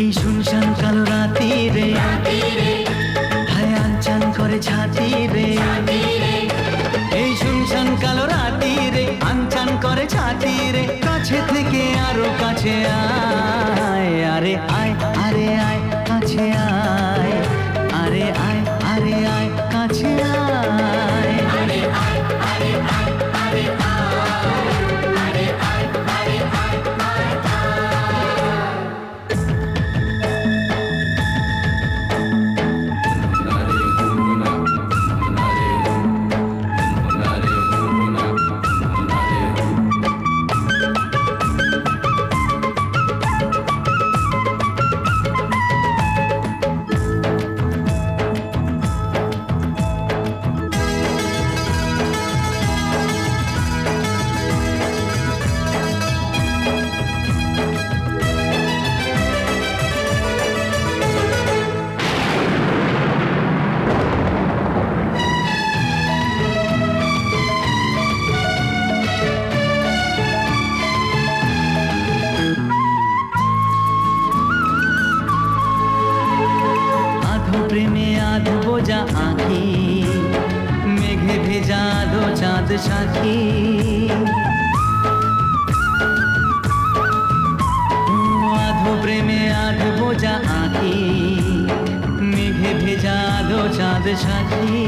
এই শুনশান কালো রাতি রে। হায় আনচান করে ছাতি রে। এই শুনশান কালো রাতি রে আনচান করে ছাতি রে। কাছে থেকে আরও কাছে আ আধো প্রেমে আধো বোঝা আঁখি মেঘে ভেজা আধো চাঁদ সাক্ষী ও আধো প্রেমে আধো বোঝা আঁখি মেঘে ভেজা আধো চাঁদ সাক্ষী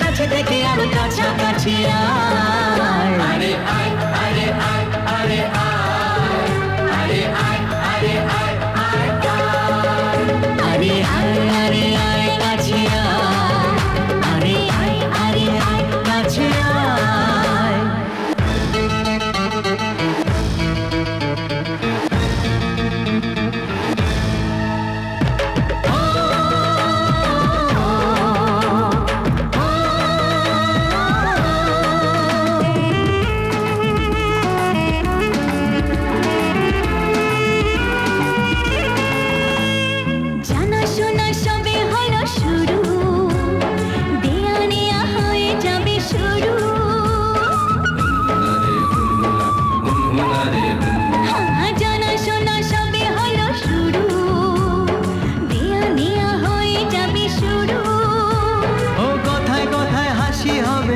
কাছে থেকে আরো কাছাকাছি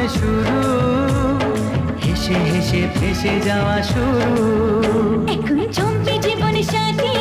শুরু। হেসে হেসে ফেসে যাওয়া শুরু। এখন চম্পে জীবনের সাথে